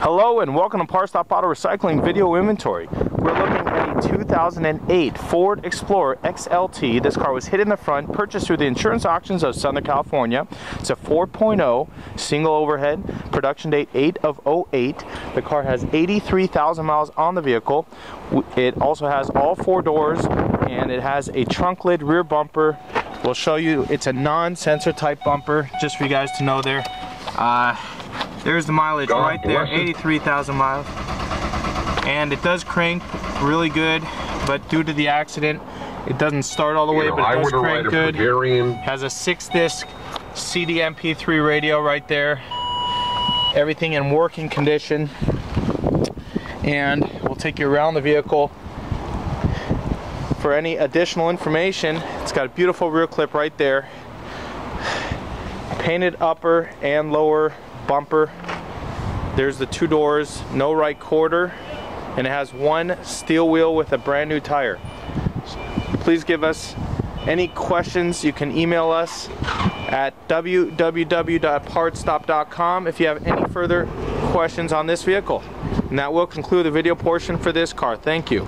Hello and welcome to Part Stop Auto Recycling Video Inventory. We're looking at a 2008 Ford Explorer XLT. This car was hit in the front, purchased through the insurance auctions of Southern California. It's a 4.0 single overhead, production date 8 of 08. The car has 83,000 miles on the vehicle. It also has all four doors and it has a trunk lid rear bumper. We'll show you, it's a non-sensor type bumper, just for you guys to know there. Uh, there's the mileage God right there, 83,000 miles. And it does crank really good, but due to the accident, it doesn't start all the way, you know, but it does crank good. Has a six disc CD MP3 radio right there. Everything in working condition. And we'll take you around the vehicle. For any additional information, it's got a beautiful rear clip right there. Painted upper and lower bumper. There's the two doors, no right quarter, and it has one steel wheel with a brand new tire. Please give us any questions. You can email us at www.partstop.com if you have any further questions on this vehicle. And that will conclude the video portion for this car. Thank you.